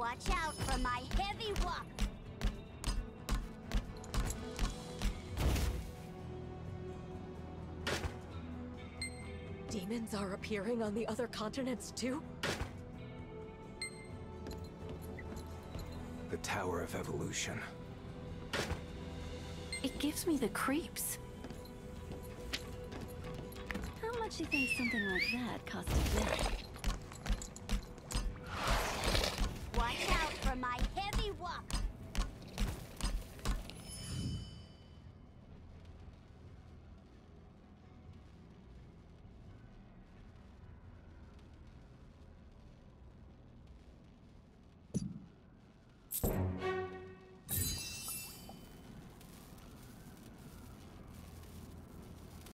Watch out for my heavy walk. Demons are appearing on the other continents too? The Tower of Evolution. It gives me the creeps. How much do you think something like that cost a bit?